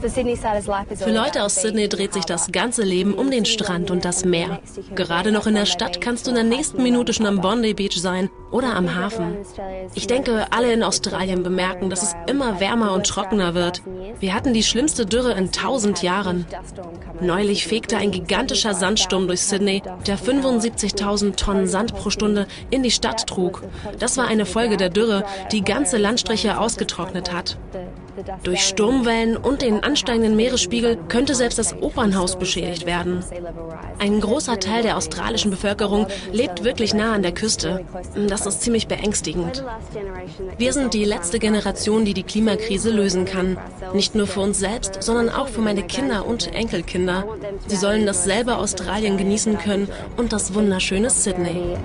Für Leute aus Sydney dreht sich das ganze Leben um den Strand und das Meer. Gerade noch in der Stadt kannst du in der nächsten Minute schon am Bondi Beach sein oder am Hafen. Ich denke, alle in Australien bemerken, dass es immer wärmer und trockener wird. Wir hatten die schlimmste Dürre in tausend Jahren. Neulich fegte ein gigantischer Sandsturm durch Sydney, der 75.000 Tonnen Sand pro Stunde in die Stadt trug. Das war eine Folge der Dürre, die ganze Landstriche ausgetrocknet hat. Durch Sturmwellen und den ansteigenden Meeresspiegel könnte selbst das Opernhaus beschädigt werden. Ein großer Teil der australischen Bevölkerung lebt wirklich nah an der Küste. Das ist ziemlich beängstigend. Wir sind die letzte Generation, die die Klimakrise lösen kann. Nicht nur für uns selbst, sondern auch für meine Kinder und Enkelkinder. Sie sollen dasselbe Australien genießen können und das wunderschöne Sydney.